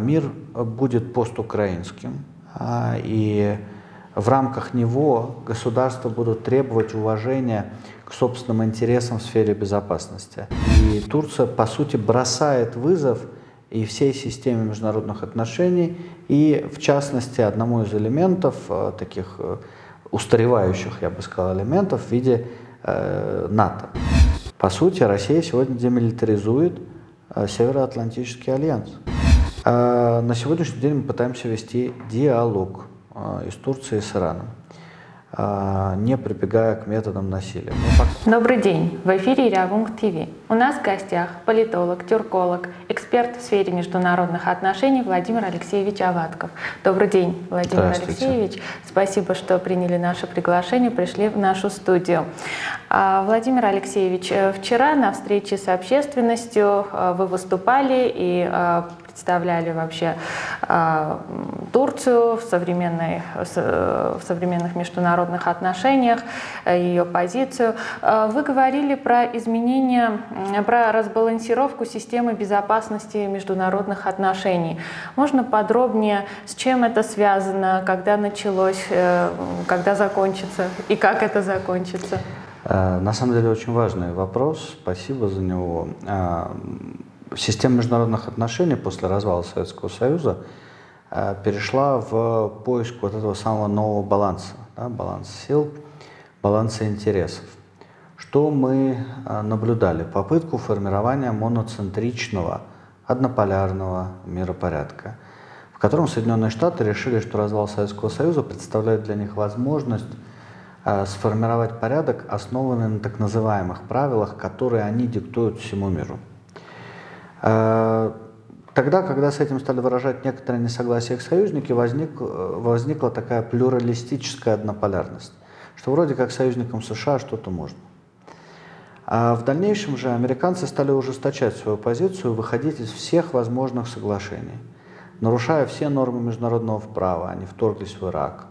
мир будет постукраинским, и в рамках него государства будут требовать уважения к собственным интересам в сфере безопасности. И Турция, по сути, бросает вызов и всей системе международных отношений, и, в частности, одному из элементов, э, таких э, устаревающих, я бы сказал, элементов в виде э, НАТО. По сути, Россия сегодня демилитаризует э, Североатлантический альянс. Э, на сегодняшний день мы пытаемся вести диалог э, из Турции с Ираном. А, не прибегая к методам насилия. Добрый день! В эфире Реагунг ТВ. У нас в гостях политолог, тюрколог, эксперт в сфере международных отношений Владимир Алексеевич Аватков. Добрый день, Владимир Алексеевич. Спасибо, что приняли наше приглашение, пришли в нашу студию. А, Владимир Алексеевич, э, вчера на встрече с общественностью э, вы выступали и э, представляли вообще э, Турцию в, современной, в современных международных отношениях, э, ее позицию. Э, вы говорили про изменения, про разбалансировку системы безопасности международных отношений. Можно подробнее, с чем это связано, когда началось, э, когда закончится и как это закончится? Э, на самом деле очень важный вопрос, спасибо за него. Система международных отношений после развала Советского Союза э, перешла в поиск вот этого самого нового баланса, да, баланса сил, баланса интересов. Что мы э, наблюдали? Попытку формирования моноцентричного, однополярного миропорядка, в котором Соединенные Штаты решили, что развал Советского Союза представляет для них возможность э, сформировать порядок, основанный на так называемых правилах, которые они диктуют всему миру. Э, тогда, когда с этим стали выражать некоторые несогласия их союзники, возник, э, возникла такая плюралистическая однополярность, что вроде как союзникам США что-то можно. А в дальнейшем же американцы стали ужесточать свою позицию, выходить из всех возможных соглашений, нарушая все нормы международного права. Они вторглись в Ирак,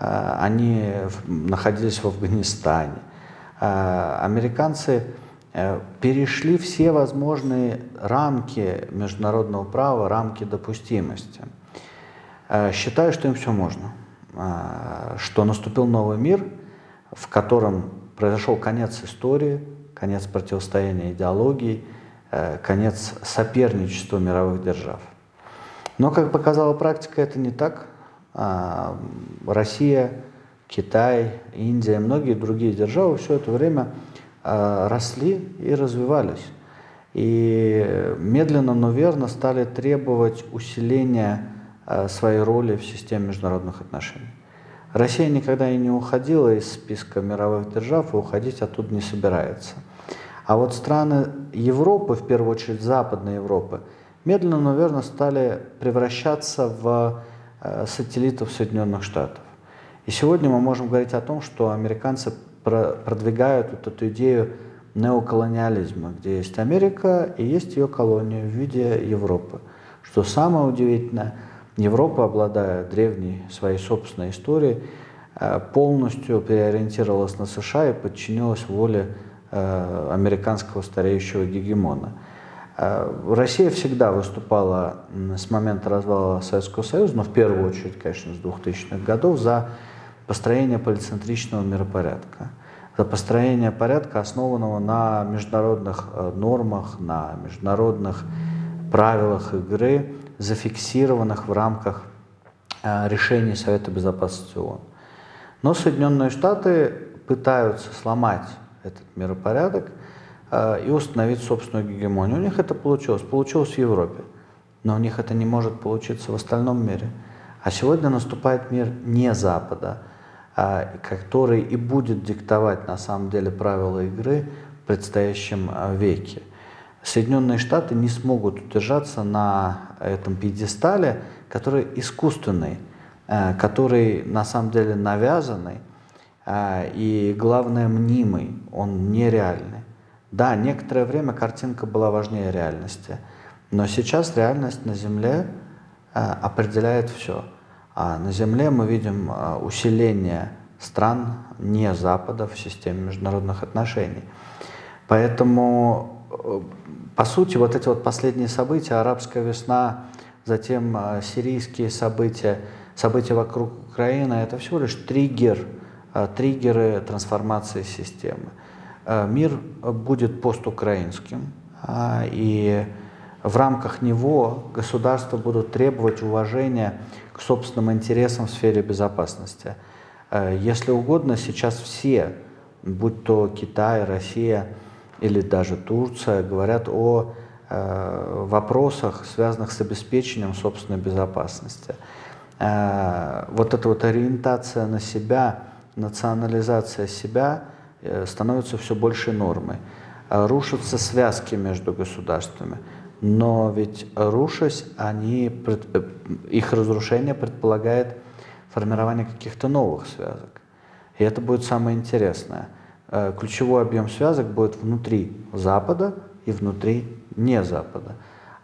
э, они находились в Афганистане. Американцы Э, перешли все возможные рамки международного права, рамки допустимости. Э, считаю, что им все можно, э, что наступил новый мир, в котором произошел конец истории, конец противостояния идеологий, конец соперничества мировых держав. Но, как показала практика, это не так. Россия, Китай, Индия, многие другие державы все это время росли и развивались. И медленно, но верно стали требовать усиления а, своей роли в системе международных отношений. Россия никогда и не уходила из списка мировых держав и уходить оттуда не собирается. А вот страны Европы, в первую очередь Западной Европы, медленно, но верно стали превращаться в а, сателлитов Соединенных Штатов. И сегодня мы можем говорить о том, что американцы продвигают вот эту идею неоколониализма, где есть Америка и есть ее колония в виде Европы. Что самое удивительное, Европа, обладая древней своей собственной историей, э, полностью переориентировалась на США и подчинилась воле э, американского стареющего гегемона. Э, Россия всегда выступала с момента развала Советского Союза, но в первую очередь, конечно, с 2000-х годов, за построение полицентричного миропорядка. за построение порядка, основанного на международных э, нормах, на международных правилах игры, зафиксированных в рамках э, решений Совета Безопасности ООН. Но Соединенные Штаты пытаются сломать этот миропорядок э, и установить собственную гегемонию. У них это получилось, получилось в Европе, но у них это не может получиться в остальном мире. А сегодня наступает мир не Запада, который и будет диктовать на самом деле правила игры в предстоящем а, веке. Соединенные Штаты не смогут удержаться на этом пьедестале, который искусственный, а, который на самом деле навязанный и, главное, мнимый, он нереальный. Да, некоторое время картинка была важнее реальности, но сейчас реальность на Земле определяет все – а на Земле мы видим а, усиление стран не Запада в системе международных отношений. Поэтому, э, по сути, вот эти вот последние события, арабская весна, затем сирийские события, события вокруг Украины – это всего лишь триггер, триггеры трансформации системы. Мир будет постукраинским, и в рамках него государства будут требовать уважения к собственным интересам в сфере безопасности. Э, если угодно, сейчас все, будь то Китай, Россия или даже Турция, говорят о э, вопросах, связанных с обеспечением собственной безопасности. Э, вот эта вот ориентация на себя, национализация себя становится все большей нормой. Рушатся связки между государствами. Но ведь рушась, они, их разрушение предполагает формирование каких-то новых связок. И это будет самое интересное. Э, ключевой объем связок будет внутри Запада и внутри не Запада.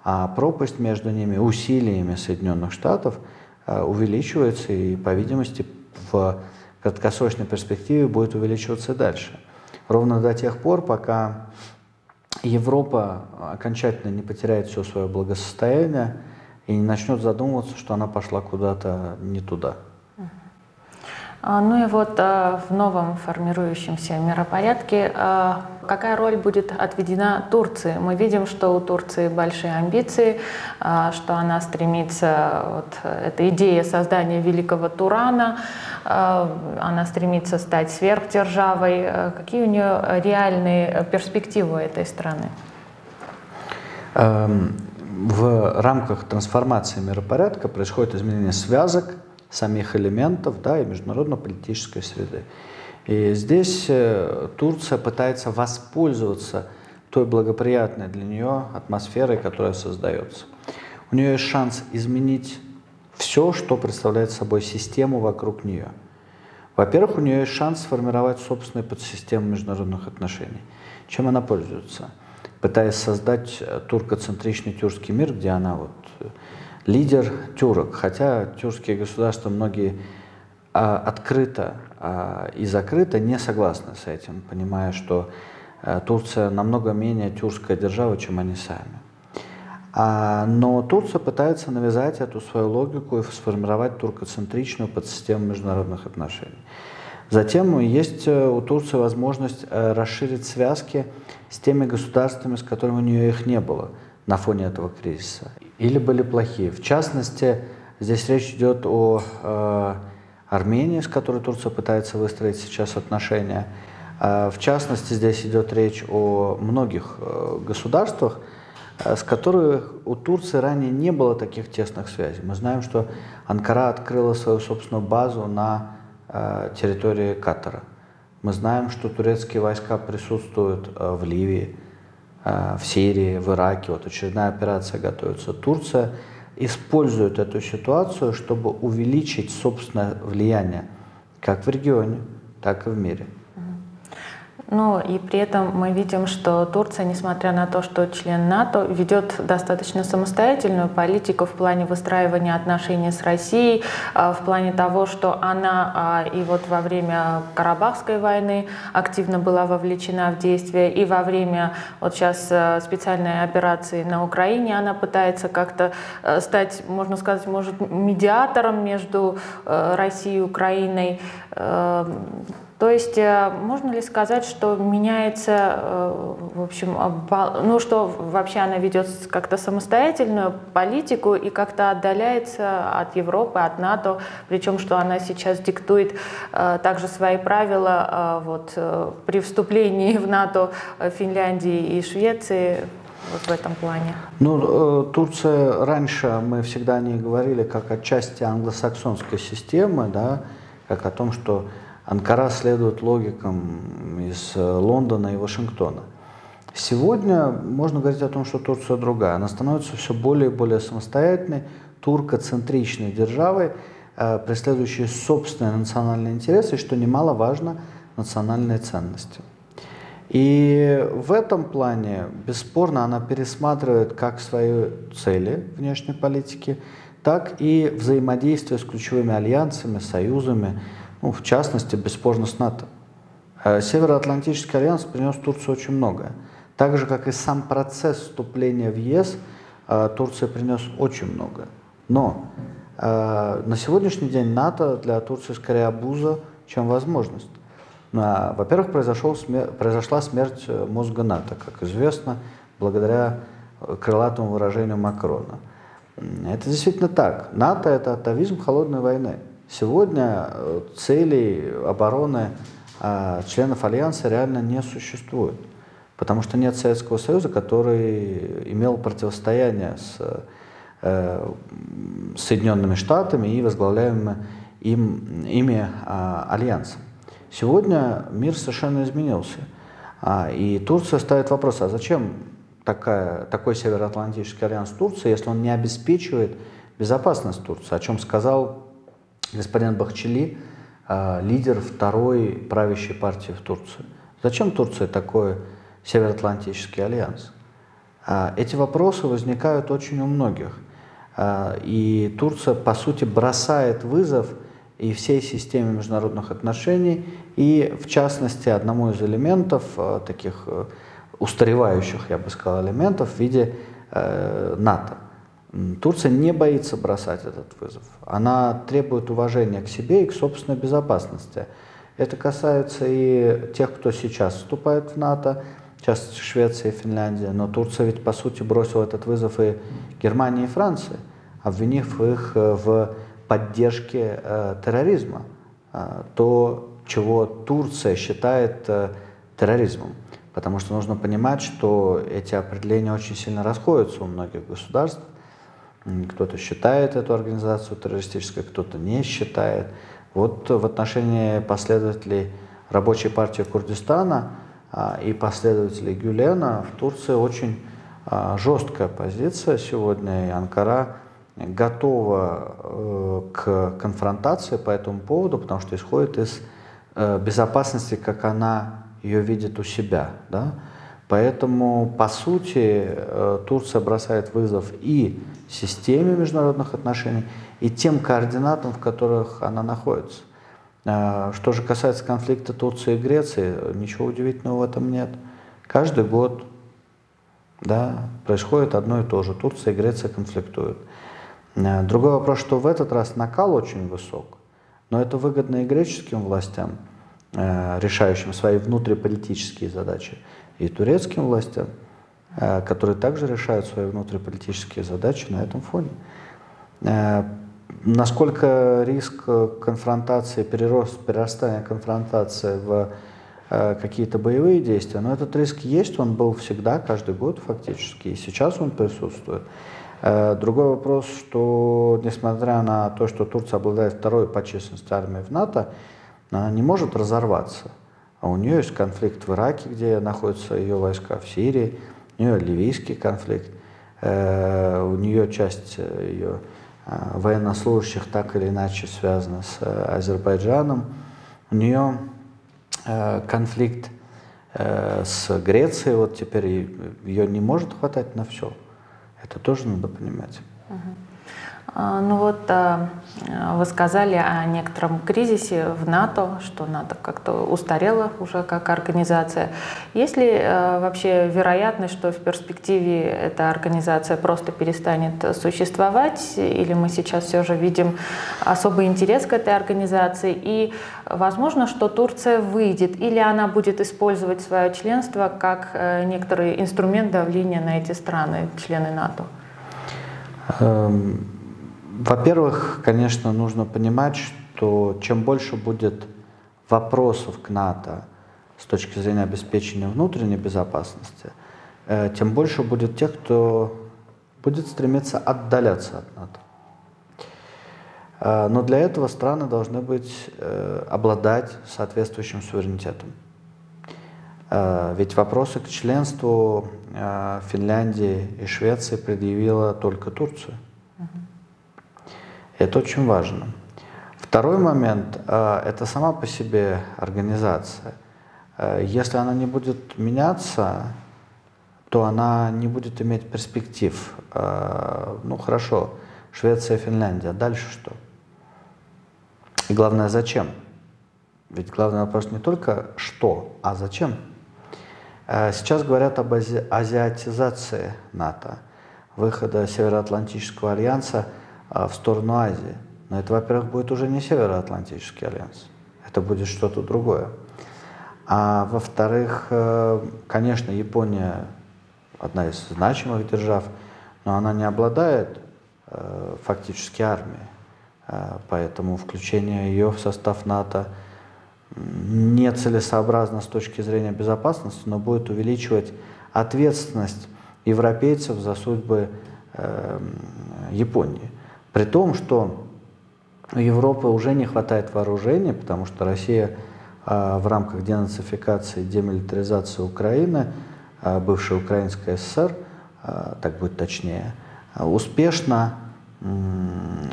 А пропасть между ними усилиями Соединенных Штатов э, увеличивается и, по видимости, в краткосрочной перспективе будет увеличиваться дальше. Ровно до тех пор, пока Европа окончательно не потеряет все свое благосостояние и не начнет задумываться, что она пошла куда-то не туда. А, ну и вот а, в новом формирующемся миропорядке а, какая роль будет отведена Турции? Мы видим, что у Турции большие амбиции, что она стремится, вот эта идея создания великого Турана, она стремится стать сверхдержавой. Какие у нее реальные перспективы этой страны? Эм, в рамках трансформации миропорядка происходит изменение связок самих элементов да, и международно-политической среды. И здесь э, Турция пытается воспользоваться той благоприятной для нее атмосферой, которая создается. У нее есть шанс изменить все, что представляет собой систему вокруг нее. Во-первых, у нее есть шанс сформировать собственную подсистему международных отношений. Чем она пользуется? Пытаясь создать э, туркоцентричный тюркский мир, где она вот э, лидер тюрок, хотя тюркские государства многие открыто а, и закрыто не согласны с этим, понимая, что а, Турция намного менее тюркская держава, чем они сами. А, но Турция пытается навязать эту свою логику и сформировать туркоцентричную подсистему международных отношений. Затем есть э, у Турции возможность э, расширить связки с теми государствами, с которыми у нее их не было на фоне этого кризиса или были плохие. В частности, здесь речь идет о э, Армении, с которой Турция пытается выстроить сейчас отношения. Э, в частности, здесь идет речь о многих э, государствах, э, с которыми у Турции ранее не было таких тесных связей. Мы знаем, что Анкара открыла свою собственную базу на э, территории Катара. Мы знаем, что турецкие войска присутствуют в Ливии. В Сирии, в Ираке, вот очередная операция готовится. Турция использует эту ситуацию, чтобы увеличить собственное влияние как в регионе, так и в мире. Ну и при этом мы видим, что Турция, несмотря на то, что член НАТО, ведет достаточно самостоятельную политику в плане выстраивания отношений с Россией, а, в плане того, что она а, и вот во время Карабахской войны активно была вовлечена в действия, и во время вот сейчас а, специальной операции на Украине она пытается как-то стать, можно сказать, может, медиатором между Россией и Украиной то есть э, можно ли сказать, что меняется, э, в общем, ну что вообще она ведет как-то самостоятельную политику и как-то отдаляется от Европы, от НАТО, причем что она сейчас диктует э, также свои правила вот, при вступлении в НАТО Финляндии и Швеции вот в этом плане? Ну, Турция раньше мы всегда не говорили как отчасти англосаксонской системы, да, как о том, что Анкара следует логикам из э, Лондона и Вашингтона. Сегодня можно говорить о том, что Турция другая. Она становится все более и более самостоятельной, туркоцентричной державой, э, преследующей собственные национальные интересы, что немаловажно, национальные ценности. И в этом плане, бесспорно, она пересматривает как свои цели внешней политики, так и взаимодействие с ключевыми альянсами, союзами, ну, в частности, бесспорно с НАТО. Э, Североатлантический альянс принес Турции очень многое. Так же, как и сам процесс вступления в ЕС Турция принес очень много. Но на сегодняшний день НАТО для Турции скорее обуза, чем возможность. Во-первых, произошла смерть мозга НАТО, как известно, благодаря крылатому выражению Макрона. Это действительно так. НАТО – это атовизм холодной войны. Сегодня э, целей обороны а, членов Альянса реально не существует, потому что нет Советского Союза, который имел противостояние с э, Соединенными Штатами и возглавляемым им, ими а, альянсом. Сегодня мир совершенно изменился. А, и Турция ставит вопрос, а зачем такая, такой Североатлантический альянс Турции, если он не обеспечивает безопасность Турции, о чем сказал господин Бахчели, а, лидер второй правящей партии в Турции. Зачем Турция такой Североатлантический альянс? А, эти вопросы возникают очень у многих. А, и Турция, по сути, бросает вызов и всей системе международных отношений, и, в частности, одному из элементов таких устаревающих, я бы сказал, элементов в виде э, НАТО. Турция не боится бросать этот вызов. Она требует уважения к себе и к собственной безопасности. Это касается и тех, кто сейчас вступает в НАТО, сейчас Швеция и Финляндия, но Турция ведь по сути бросила этот вызов и Германии и Франции, обвинив их э, в поддержке э, терроризма, э, то, чего Турция считает терроризмом. Потому что нужно понимать, что эти определения очень сильно расходятся у многих государств. Кто-то считает эту организацию террористической, кто-то не считает. Вот в отношении последователей Рабочей партии Курдистана а, и последователей Гюлена в Турции очень а, жесткая позиция сегодня, и Анкара готова э, к конфронтации по этому поводу, потому что исходит из э, безопасности, как она ее видит у себя. Да? Поэтому, по сути, э, Турция бросает вызов и системе международных отношений, и тем координатам, в которых она находится. Э, что же касается конфликта Турции и Греции, ничего удивительного в этом нет. Каждый год да, происходит одно и то же. Турция и Греция конфликтуют. Э, другой вопрос, что в этот раз накал очень высок, но это выгодно и греческим властям, решающим свои внутриполитические задачи, и турецким властям, э, которые также решают свои внутриполитические задачи на этом фоне. Э, насколько риск конфронтации, перерост, перерастания конфронтации в какие-то боевые действия, но этот риск есть, он был всегда, каждый год фактически, и сейчас он присутствует. Другой вопрос, что несмотря на то, что Турция обладает второй по численности армией в НАТО, она не может разорваться. А у нее есть конфликт в Ираке, где находятся ее войска, в Сирии, у нее ливийский конфликт, э, у нее часть э, ее э, военнослужащих так или иначе связана с Азербайджаном, у нее конфликт с Грецией, вот теперь ее не может хватать на все. Это тоже надо понимать. Uh-huh. А, ну вот а, вы сказали о некотором кризисе в НАТО, что НАТО как-то устарело уже как организация. Есть ли а, вообще вероятность, что в перспективе эта организация просто перестанет существовать, или мы сейчас все же видим особый интерес к этой организации, и возможно, что Турция выйдет, или она будет использовать свое членство как э, некоторый инструмент давления на эти страны, члены НАТО? Um... Во-первых, конечно, нужно понимать, что чем больше будет вопросов к НАТО с точки зрения обеспечения внутренней безопасности, э, тем больше будет тех, кто будет стремиться отдаляться от НАТО. Э, но для этого страны должны быть, э, обладать соответствующим суверенитетом. Ведь вопросы к членству Финляндии и Швеции предъявила только Турция. Это очень важно. Второй момент э, – это сама по себе организация. Э, если она не будет меняться, то она не будет иметь перспектив. Э, ну хорошо, Швеция, Финляндия, дальше что? И главное, зачем? Ведь главный вопрос не только что, а зачем. Сейчас говорят об ази азиатизации НАТО. выхода Североатлантического альянса в сторону Азии. Но это, во-первых, будет уже не Североатлантический альянс, это будет что-то другое. А во-вторых, э, конечно, Япония одна из значимых держав, но она не обладает э, фактически армией. Э, поэтому включение ее в состав НАТО нецелесообразно с точки зрения безопасности, но будет увеличивать ответственность европейцев за судьбы Японии. При том, что у Европы уже не хватает вооружений, потому что Россия а, в рамках денацификации и демилитаризации Украины, а, бывшей Украинской ССР, а, так будет точнее, успешно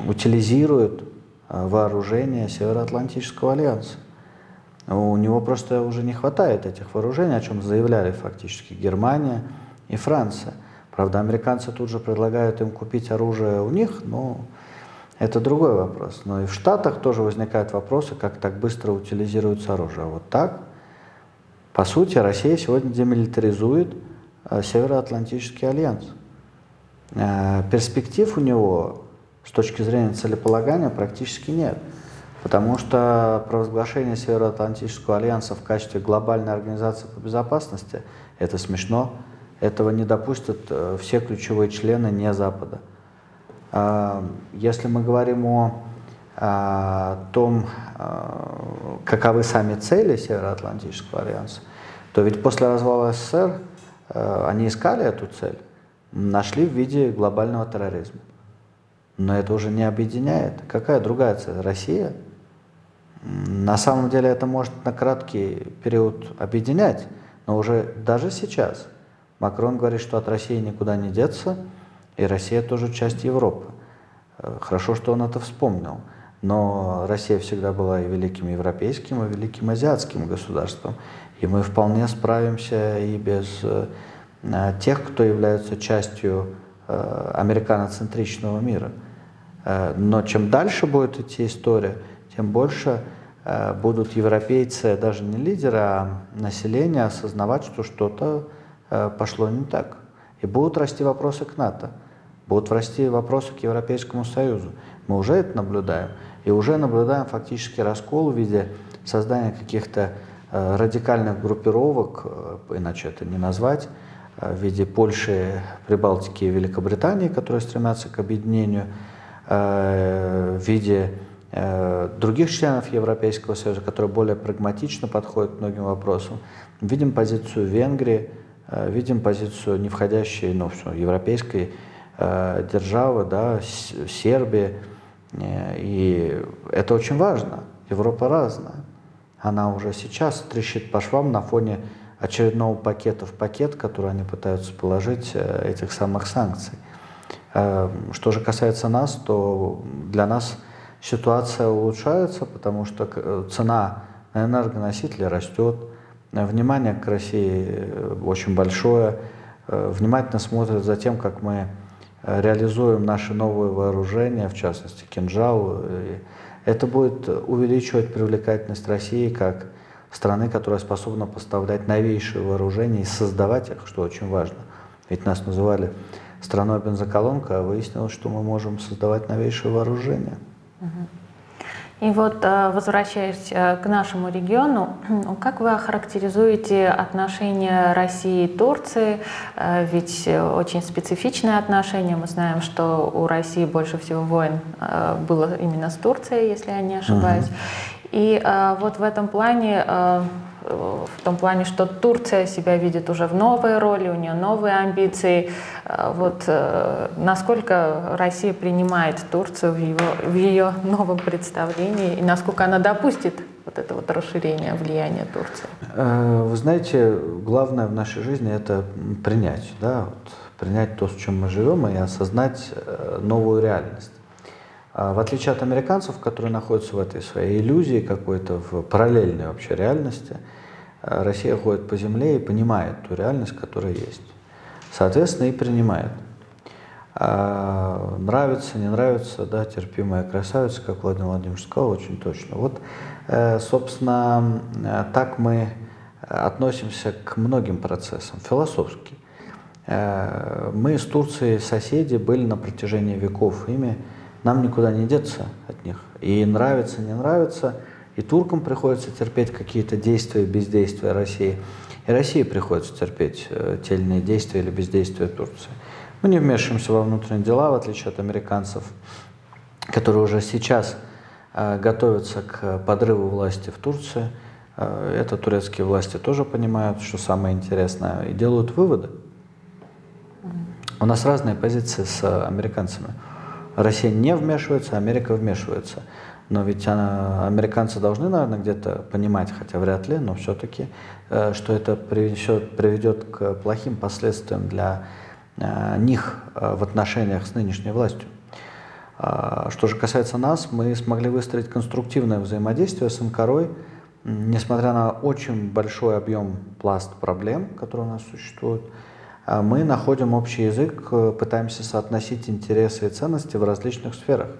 утилизирует вооружение Североатлантического альянса. У него просто уже не хватает этих вооружений, о чем заявляли фактически Германия и Франция. Правда, американцы тут же предлагают им купить оружие у них, но это другой вопрос. Но и в Штатах тоже возникают вопросы, как так быстро утилизируется оружие. Вот так, по сути, Россия сегодня демилитаризует э, Североатлантический альянс. Э, перспектив у него с точки зрения целеполагания практически нет. Потому что провозглашение Североатлантического альянса в качестве глобальной организации по безопасности – это смешно. Этого не допустят э, все ключевые члены не Запада. А, если мы говорим о, о том, а, каковы сами цели Североатлантического альянса, то ведь после развала СССР а, они искали эту цель, нашли в виде глобального терроризма. Но это уже не объединяет. Какая другая цель? Россия? На самом деле это может на краткий период объединять, но уже даже сейчас Макрон говорит, что от России никуда не деться – и Россия тоже часть Европы. Э, хорошо, что он это вспомнил. Но Россия всегда была и великим европейским, и великим азиатским государством. И мы вполне справимся и без э, тех, кто является частью э, американоцентричного мира. Но чем дальше будет идти история, тем больше будут европейцы, даже не лидеры, а население осознавать, что что-то пошло не так. И будут расти вопросы к НАТО будут расти вопросы к Европейскому Союзу. Мы уже это наблюдаем. И уже наблюдаем фактически раскол в виде создания каких-то э, радикальных группировок, э, иначе это не назвать, э, в виде Польши, Прибалтики и Великобритании, которые стремятся к объединению, в виде других членов Европейского Союза, которые более прагматично подходят к многим вопросам. Видим позицию Венгрии, видим позицию не входящей ну, европейской Э, державы, да, Сербия. Э, и это очень важно. Европа разная. Она уже сейчас трещит по швам на фоне очередного пакета в пакет, который они пытаются положить э, этих самых санкций. Что же касается нас, то для нас ситуация улучшается, потому что цена на энергоносители растет, внимание к России очень большое, внимательно смотрят за тем, как мы Э, реализуем наши новые вооружения, в частности кинжал, это будет увеличивать привлекательность России как страны, которая способна поставлять новейшие вооружения и создавать их, что очень важно. Ведь нас называли страной бензоколонка, а выяснилось, что мы можем создавать новейшие вооружения. Угу. И вот, э, возвращаясь э, к нашему региону, как вы охарактеризуете отношения России и Турции? Э, ведь очень специфичные отношения. Мы знаем, что у России больше всего войн было именно с Турцией, если я не ошибаюсь. Угу. И вот в этом плане в том плане, что Турция себя видит уже в новой роли, у нее новые амбиции. Э, вот э, насколько Россия принимает Турцию в, его, в ее новом представлении и насколько она допустит вот это вот расширение влияния Турции? Э, вы знаете, главное в нашей жизни это принять, да, вот, принять то, с чем мы живем, и осознать новую реальность. А в отличие от американцев, которые находятся в этой своей иллюзии какой-то, в параллельной вообще реальности, Россия ходит по земле и понимает ту реальность, которая есть. Соответственно, и принимает. А нравится, не нравится, да, терпимая красавица, как Владимир Владимирович сказал, очень точно. Вот, э, собственно, э, так мы относимся к многим процессам, философски. Мы с Турцией соседи были на протяжении веков. Ими нам никуда не деться от них. И нравится, не нравится, и туркам приходится терпеть какие-то действия и бездействия России, и России приходится терпеть э, те или действия или бездействия Турции. Мы не вмешиваемся во внутренние дела, в отличие от американцев, которые уже сейчас э, готовятся к подрыву власти в Турции. Э, это турецкие власти тоже понимают, что самое интересное, и делают выводы. У нас разные позиции с американцами. Россия не вмешивается, Америка вмешивается. Но ведь она, американцы должны, наверное, где-то понимать, хотя вряд ли, но все-таки, э, что это приведет, приведет к плохим последствиям для э, них э, в отношениях с нынешней властью. А, что же касается нас, мы смогли выстроить конструктивное взаимодействие с Анкарой, несмотря на очень большой объем пласт проблем, которые у нас существуют. А мы находим общий язык, пытаемся соотносить интересы и ценности в различных сферах –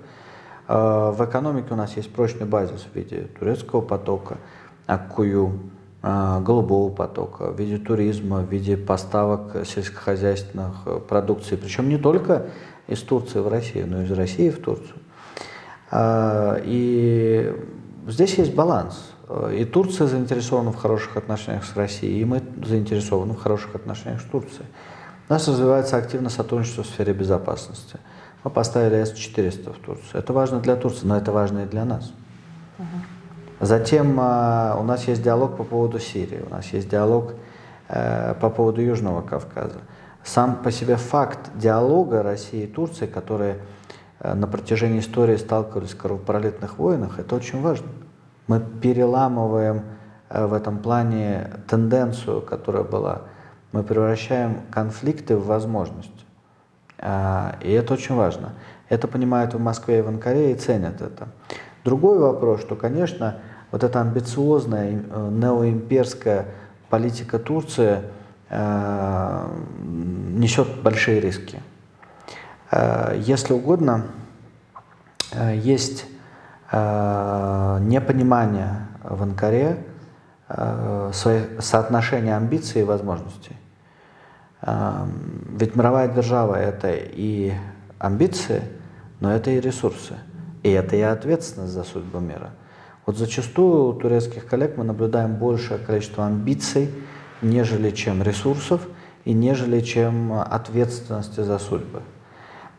в экономике у нас есть прочный базис в виде турецкого потока, Аккую, а, голубого потока, в виде туризма, в виде поставок сельскохозяйственных э, продукций, причем не только из Турции в Россию, но и из России в Турцию. А, и здесь есть баланс. И Турция заинтересована в хороших отношениях с Россией, и мы заинтересованы в хороших отношениях с Турцией. У нас развивается активное сотрудничество в сфере безопасности – мы поставили С-400 в Турцию. Это важно для Турции, но это важно и для нас. Угу. Затем э, у нас есть диалог по поводу Сирии, у нас есть диалог э, по поводу Южного Кавказа. Сам по себе факт диалога России и Турции, которые э, на протяжении истории сталкивались в кровопролитных войнах, это очень важно. Мы переламываем э, в этом плане тенденцию, которая была. Мы превращаем конфликты в возможность. А, и это очень важно. Это понимают в Москве и в Анкаре и ценят это. Другой вопрос, что, конечно, вот эта амбициозная э, неоимперская политика Турции э, несет большие риски. Э, если угодно, есть непонимание в Анкаре соотношения амбиций и возможностей. Ведь мировая держава – это и амбиции, но это и ресурсы. И это и ответственность за судьбу мира. Вот зачастую у турецких коллег мы наблюдаем большее количество амбиций, нежели чем ресурсов и нежели чем ответственности за судьбы.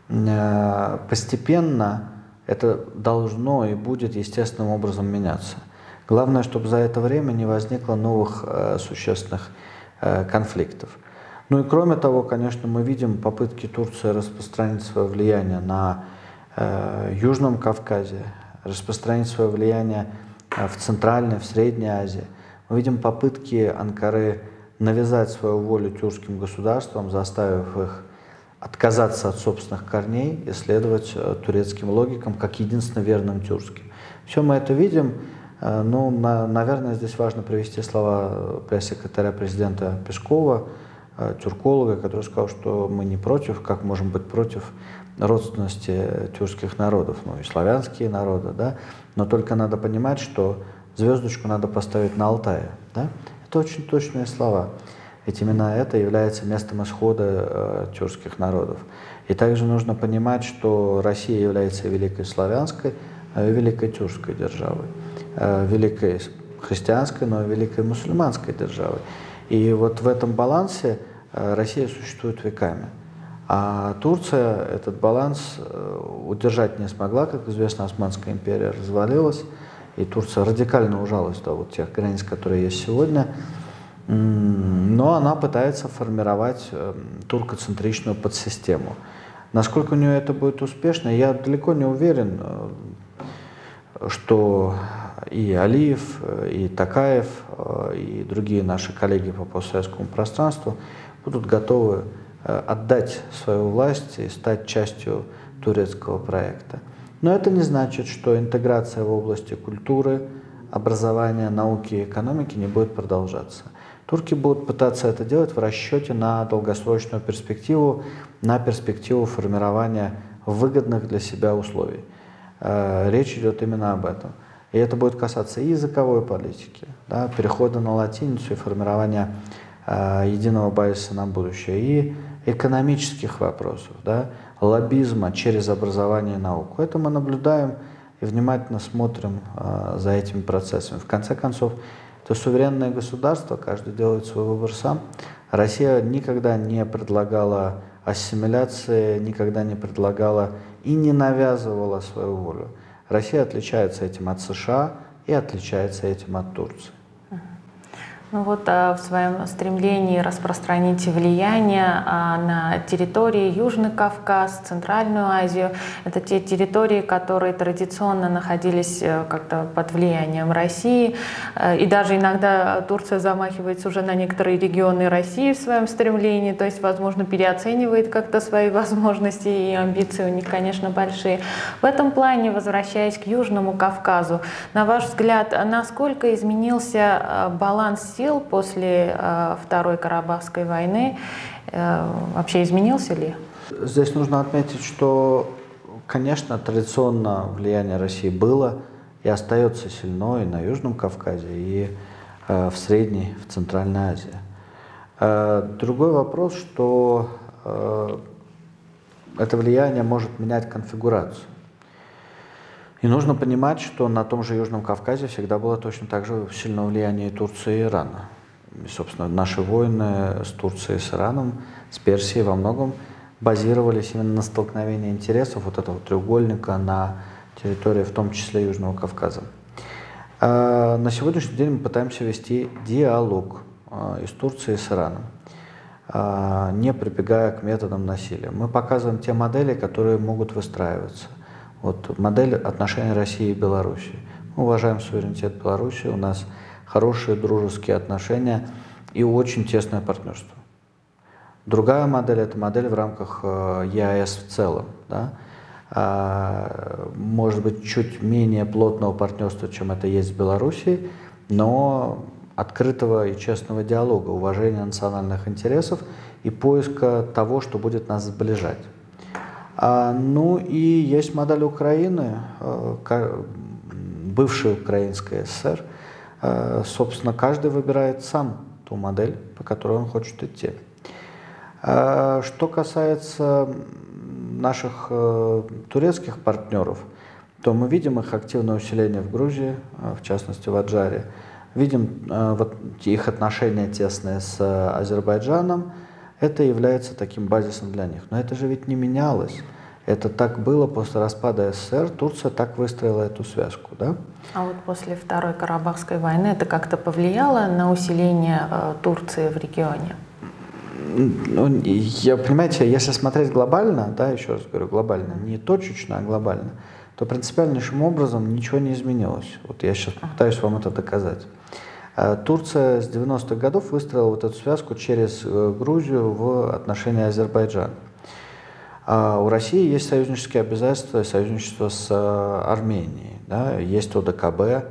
Э, постепенно это должно и будет естественным образом меняться. Главное, чтобы за это время не возникло новых э, существенных э, конфликтов. Ну и кроме того, конечно, мы видим попытки Турции распространить свое влияние на э, Южном Кавказе, распространить свое влияние э, в Центральной, в Средней Азии. Мы видим попытки Анкары навязать свою волю тюркским государствам, заставив их отказаться от собственных корней и следовать э, турецким логикам как единственно верным тюркским. Все мы это видим. Э, ну, на, наверное, здесь важно привести слова пресс-секретаря президента Пескова, тюрколога, который сказал, что мы не против, как можем быть против родственности тюркских народов, ну и славянские народы, да, но только надо понимать, что звездочку надо поставить на Алтае, да, это очень точные слова, ведь именно это является местом исхода э, тюркских народов. И также нужно понимать, что Россия является великой славянской, э, великой тюркской державой, э, великой христианской, но великой мусульманской державой. И вот в этом балансе Э, Россия существует веками. А Турция этот баланс э, удержать не смогла, как известно, Османская империя развалилась, и Турция радикально ужалась до вот тех границ, которые есть сегодня. Но она пытается формировать э, туркоцентричную подсистему. Насколько у нее это будет успешно, я далеко не уверен, что и Алиев, и Такаев, и другие наши коллеги по постсоветскому пространству будут готовы э, отдать свою власть и стать частью турецкого проекта. Но это не значит, что интеграция в области культуры, образования, науки и экономики не будет продолжаться. Турки будут пытаться это делать в расчете на долгосрочную перспективу, на перспективу формирования выгодных для себя условий. Э, речь идет именно об этом. И это будет касаться и языковой политики, да, перехода на латиницу и формирования Э, единого базиса на будущее. И экономических вопросов, да, лоббизма через образование и науку. Это мы наблюдаем и внимательно смотрим э, за этими процессами. В конце концов, это суверенное государство, каждый делает свой выбор сам. Россия никогда не предлагала ассимиляции, никогда не предлагала и не навязывала свою волю. Россия отличается этим от США и отличается этим от Турции. Ну вот а, в своем стремлении распространить влияние а, на территории Южный Кавказ, Центральную Азию, это те территории, которые традиционно находились э, как-то под влиянием России, э, и даже иногда Турция замахивается уже на некоторые регионы России в своем стремлении, то есть, возможно, переоценивает как-то свои возможности и амбиции у них, конечно, большие. В этом плане, возвращаясь к Южному Кавказу, на ваш взгляд, насколько изменился э, баланс сил после э, Второй Карабахской войны э, вообще изменился ли? Здесь нужно отметить, что, конечно, традиционно влияние России было и остается сильно и на Южном Кавказе, и э, в Средней, в Центральной Азии. Другой вопрос, что это влияние может менять конфигурацию. И нужно понимать, что на том же Южном Кавказе всегда было точно так же сильное влияние Турции и Ирана. И, собственно, наши войны с Турцией и с Ираном, с Персией во многом базировались именно на столкновении интересов вот этого треугольника на территории, в том числе Южного Кавказа. А на сегодняшний день мы пытаемся вести диалог а, из Турции с Ираном, а, не прибегая к методам насилия. Мы показываем те модели, которые могут выстраиваться. Вот модель отношений России и Беларуси. Мы уважаем суверенитет Беларуси, у нас хорошие дружеские отношения и очень тесное партнерство. Другая модель – это модель в рамках э, ЕАЭС в целом. Да? А, может быть, чуть менее плотного партнерства, чем это есть в Беларуси, но открытого и честного диалога, уважения национальных интересов и поиска того, что будет нас сближать. А, ну и есть модель Украины, э, бывшая Украинская ССР. Э, собственно, каждый выбирает сам ту модель, по которой он хочет идти. Э, что касается наших турецких партнеров, то мы видим их активное усиление в Грузии, в частности в Аджаре. Видим вот их отношения тесные с Азербайджаном, это является таким базисом для них. Но это же ведь не менялось. Это так было после распада СССР, Турция так выстроила эту связку, да? А вот после Второй Карабахской войны это как-то повлияло на усиление э, Турции в регионе? Ну, я, понимаете, если смотреть глобально, да, еще раз говорю, глобально, не точечно, а глобально, то принципиальнейшим образом ничего не изменилось. Вот я сейчас пытаюсь вам это доказать. Э, Турция с 90-х годов выстроила вот эту связку через э, Грузию в отношении Азербайджана. А у России есть союзнические обязательства, союзничество с э, Арменией, да, есть ОДКБ,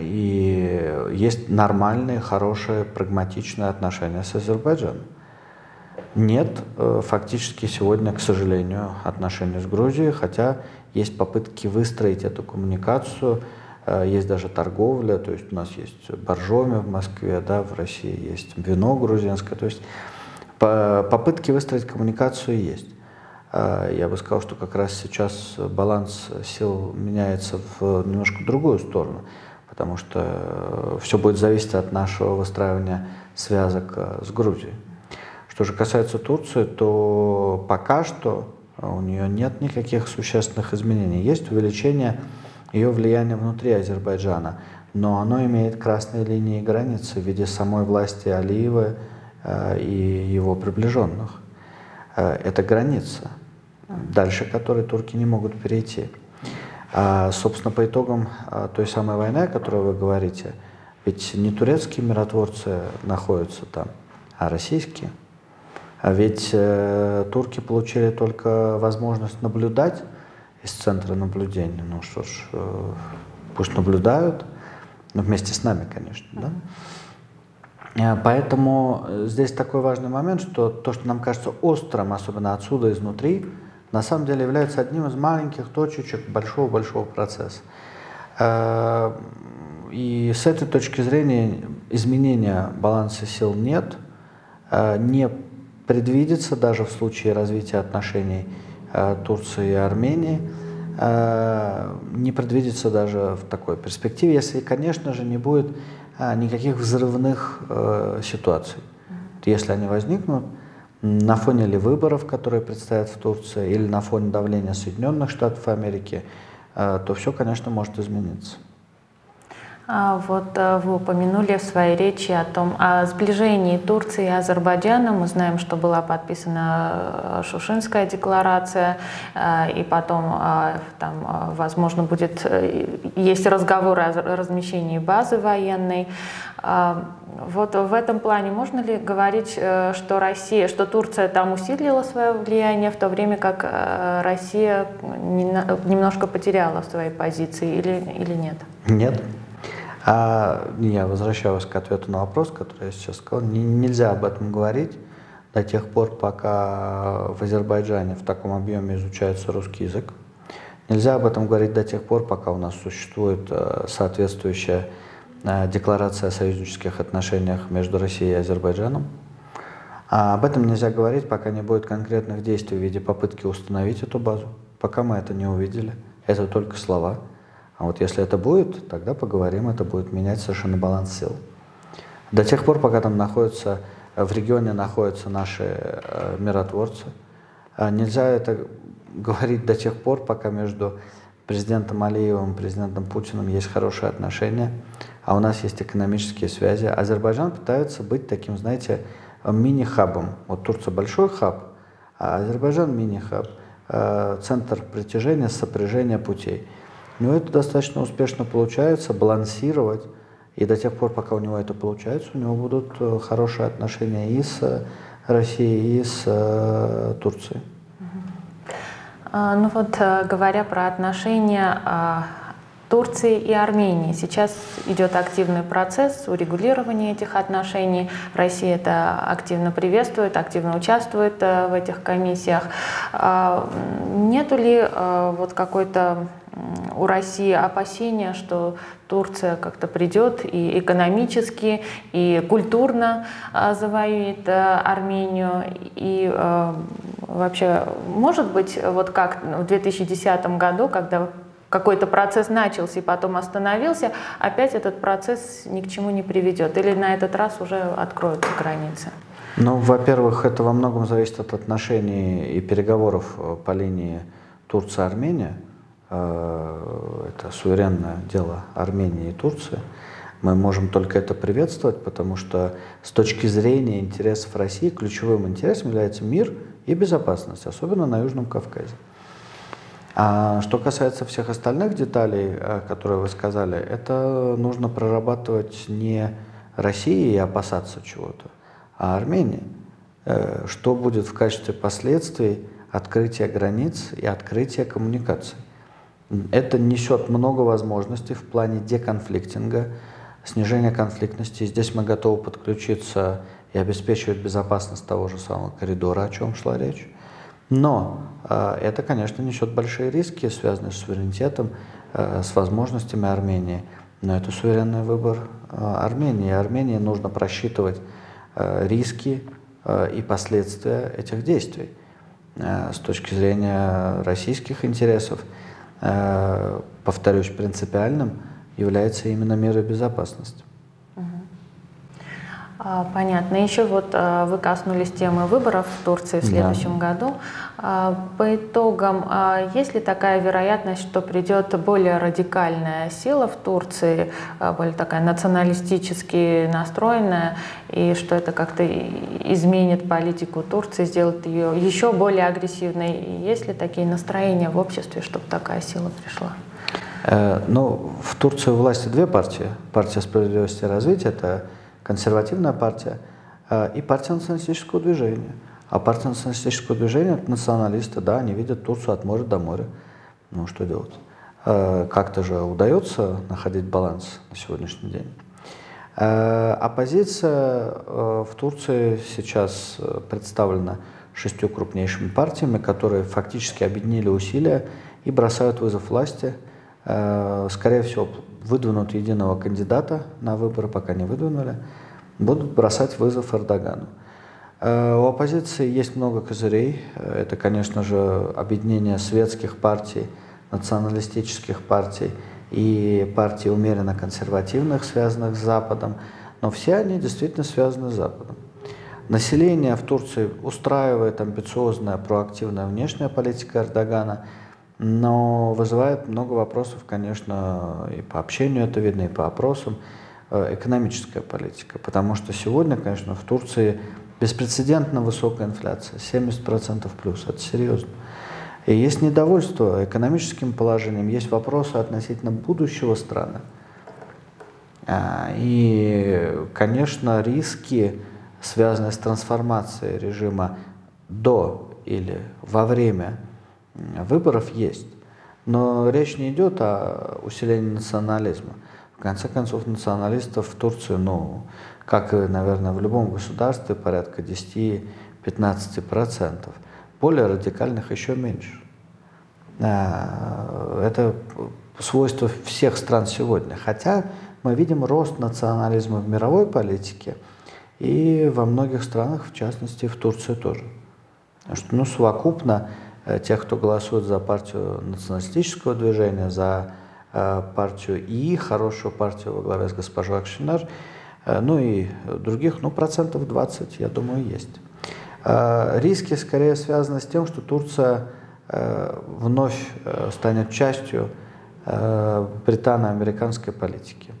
и есть нормальные, хорошие, прагматичные отношения с Азербайджаном. Нет фактически сегодня, к сожалению, отношений с Грузией, хотя есть попытки выстроить эту коммуникацию – Э, есть даже торговля, то есть у нас есть боржоми в Москве, да, в России есть вино грузинское, то есть попытки выстроить коммуникацию есть. Э, я бы сказал, что как раз сейчас баланс сил меняется в немножко другую сторону, потому что э, все будет зависеть от нашего выстраивания связок с Грузией. Что же касается Турции, то пока что у нее нет никаких существенных изменений. Есть увеличение ее влияние внутри Азербайджана, но оно имеет красные линии и границы в виде самой власти Алиева э, и его приближенных. Э, это граница, дальше которой турки не могут перейти. А, собственно, по итогам а, той самой войны, о которой вы говорите, ведь не турецкие миротворцы находятся там, а российские. А ведь э, турки получили только возможность наблюдать из центра наблюдения. Ну что ж, э, пусть наблюдают, но вместе с нами, конечно, да. Э, поэтому э, здесь такой важный момент, что то, что нам кажется острым, особенно отсюда, изнутри, на самом деле является одним из маленьких точечек большого-большого процесса. И с этой точки зрения изменения баланса сил нет, не предвидится даже в случае развития отношений Турции и Армении, не предвидится даже в такой перспективе, если, конечно же, не будет никаких взрывных ситуаций. Если они возникнут, на фоне ли выборов, которые предстоят в Турции, или на фоне давления Соединенных Штатов Америки, то все, конечно, может измениться. А вот э, вы упомянули в своей речи о том, о сближении Турции и Азербайджана. Мы знаем, что была подписана э, Шушинская декларация, э, и потом, там, возможно, будет, есть разговоры о размещении базы военной. Вот в этом плане можно ли говорить, что Россия, что Турция там усилила свое влияние, в то время как Россия немножко потеряла свои позиции или, или нет? Нет. А я возвращаюсь к ответу на вопрос, который я сейчас сказал. Не, нельзя об этом говорить до тех пор, пока в Азербайджане в таком объеме изучается русский язык. Нельзя об этом говорить до тех пор, пока у нас существует э, соответствующая э, декларация о союзнических отношениях между Россией и Азербайджаном. А об этом нельзя говорить, пока не будет конкретных действий в виде попытки установить эту базу. Пока мы это не увидели. Это только слова. А вот если это будет, тогда поговорим, это будет менять совершенно баланс сил. До тех пор, пока там находятся, в регионе находятся наши э, миротворцы, э, нельзя это говорить до тех пор, пока между президентом Алиевым и президентом Путиным есть хорошие отношения, а у нас есть экономические связи. Азербайджан пытается быть таким, знаете, мини-хабом. Вот Турция большой хаб, а Азербайджан мини-хаб, э, центр притяжения, сопряжения путей. У него это достаточно успешно получается, балансировать. И до тех пор, пока у него это получается, у него будут э, хорошие отношения и с э, Россией, и с э, Турцией. А, ну вот, говоря про отношения а, Турции и Армении. Сейчас идет активный процесс урегулирования этих отношений. Россия это активно приветствует, активно участвует в этих комиссиях. А, нету ли вот какой-то у России опасения, что Турция как-то придет и экономически, и культурно а, завоюет Армению. И вообще, может быть, вот как в 2010 году, когда какой-то процесс начался и потом остановился, опять этот процесс ни к чему не приведет? Или на этот раз уже откроются границы? Ну, во-первых, это во многом зависит от отношений и переговоров э, по линии Турция-Армения. Э, это суверенное дело Армении и Турции. Мы можем только это приветствовать, потому что с точки зрения интересов России ключевым интересом является мир и безопасность, особенно на Южном Кавказе. А что касается всех остальных деталей, э, которые вы сказали, это нужно прорабатывать не России и опасаться чего-то, а Армении. Э, что будет в качестве последствий открытия границ и открытия коммуникаций. Это несет много возможностей в плане деконфликтинга, снижения конфликтности. Здесь мы готовы подключиться и обеспечивать безопасность того же самого коридора, о чем шла речь. Но э, это, конечно, несет большие риски, связанные с суверенитетом, э, с возможностями Армении. Но это суверенный выбор э, Армении. И Армении нужно просчитывать риски и последствия этих действий с точки зрения российских интересов – повторюсь, принципиальным является именно меры безопасности. А, понятно. Еще вот а, вы коснулись темы выборов в Турции в следующем да. году. А, по итогам, есть ли такая вероятность, что придет более радикальная сила в Турции, более такая националистически настроенная, и что это как-то изменит политику Турции, сделает ее еще более агрессивной? Есть ли такие настроения в обществе, чтобы такая сила пришла? Э, ну, в Турции власти две партии. Партия справедливости и развития – это консервативная партия э, и партия националистического движения. А партия националистического движения – это националисты, да, они видят Турцию от моря до моря. Ну, что делать? Э, как-то же удается находить баланс на сегодняшний день. Э, оппозиция в Турции сейчас представлена шестью крупнейшими партиями, которые фактически объединили усилия и бросают вызов власти. Скорее всего, выдвинут единого кандидата на выборы, пока не выдвинули, будут бросать вызов Эрдогану. Э, у оппозиции есть много козырей. Это, конечно же, объединение светских партий, националистических партий и партий умеренно консервативных, связанных с Западом. Но все они действительно связаны с Западом. Население в Турции устраивает амбициозная, проактивная внешняя политика Эрдогана, но вызывает много вопросов, конечно, и по общению это видно, и по опросам, э, экономическая политика. Потому что сегодня, конечно, в Турции беспрецедентно высокая инфляция, 70% плюс, это серьезно. И есть недовольство экономическим положением, есть вопросы относительно будущего страны. А, и, конечно, риски связанные с трансформацией режима до или во время выборов, есть. Но речь не идет о усилении национализма. В конце концов, националистов в Турции, ну, как и, наверное, в любом государстве, порядка 10-15%. Более радикальных еще меньше. А, это свойство всех стран сегодня. Хотя мы видим рост национализма в мировой политике – и во многих странах, в частности в Турции тоже. Потому что ну, совокупно тех, кто голосует за партию националистического движения, за э, партию ИИ, хорошую партию во главе с госпожой Акшинар, э, ну и других, ну процентов 20, я думаю, есть. Риски скорее связаны с тем, что Турция вновь станет частью британо-американской политики.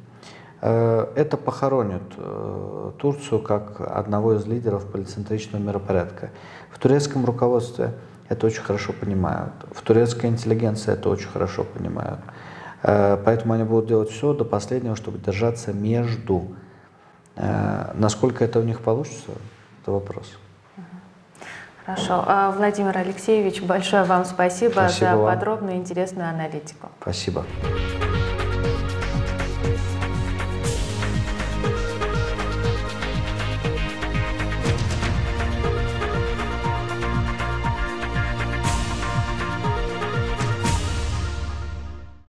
Э, это похоронит э, Турцию как одного из лидеров полицентричного миропорядка. В турецком руководстве это очень хорошо понимают, в турецкой интеллигенции это очень хорошо понимают. Э, поэтому они будут делать все до последнего, чтобы держаться между. Насколько это у них получится, это вопрос. Хорошо. А, Владимир Алексеевич, большое вам спасибо, спасибо за вам. подробную и интересную аналитику. Спасибо.